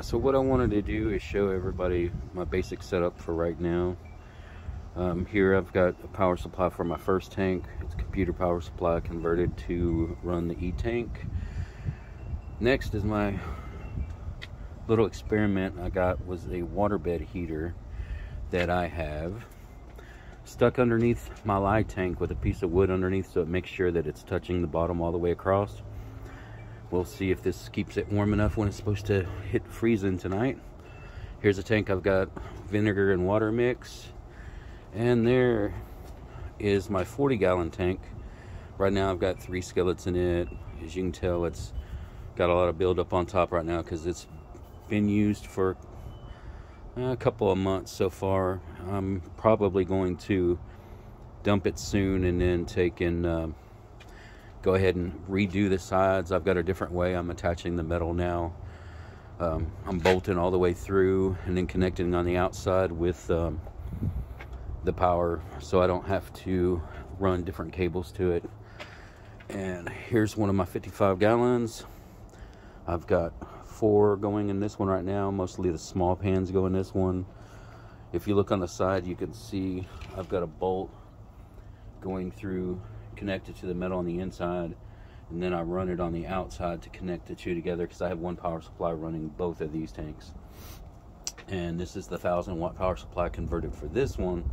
so what I wanted to do is show everybody my basic setup for right now. Um, here I've got a power supply for my first tank. It's computer power supply converted to run the E-tank. Next is my little experiment I got was a waterbed heater that I have stuck underneath my lye tank with a piece of wood underneath so it makes sure that it's touching the bottom all the way across. We'll see if this keeps it warm enough when it's supposed to hit freezing tonight. Here's a tank I've got vinegar and water mix. And there is my 40 gallon tank. Right now I've got three skillets in it. As you can tell, it's got a lot of buildup on top right now because it's been used for a couple of months so far. I'm probably going to dump it soon and then take in uh, go ahead and redo the sides. I've got a different way I'm attaching the metal now. Um, I'm bolting all the way through and then connecting on the outside with um, the power so I don't have to run different cables to it. And here's one of my 55 gallons. I've got four going in this one right now. Mostly the small pans go in this one. If you look on the side, you can see I've got a bolt going through connected to the metal on the inside. And then I run it on the outside to connect the two together because I have one power supply running both of these tanks. And this is the 1000 watt power supply converted for this one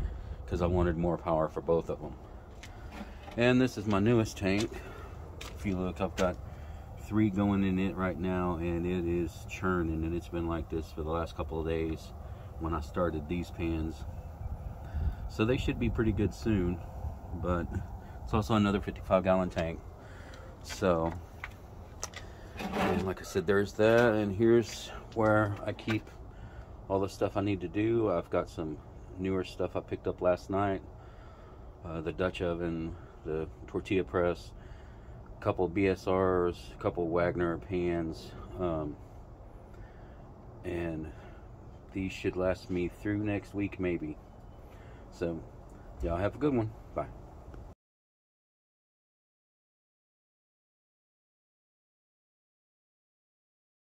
because I wanted more power for both of them. And this is my newest tank. If you look, I've got three going in it right now and it is churning and it's been like this for the last couple of days when I started these pans so they should be pretty good soon but it's also another 55 gallon tank so and like I said there's that and here's where I keep all the stuff I need to do I've got some newer stuff I picked up last night uh, the Dutch oven the tortilla press a couple BSRs, a couple Wagner pans, um, and these should last me through next week maybe. So, y'all have a good one. Bye.